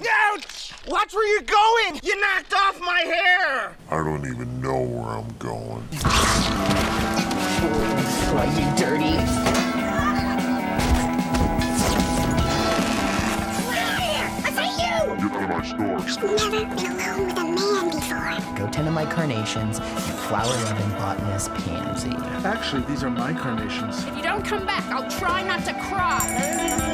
Ouch! Watch where you're going! You knocked off my hair! I don't even know where I'm going. Why you dirty? Get out of my store. Never been alone with a man before. Go tend to my carnations, you flower-loving botanist pansy. Actually, these are my carnations. If you don't come back, I'll try not to cry.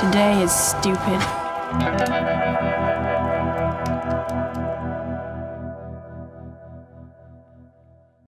Today is stupid.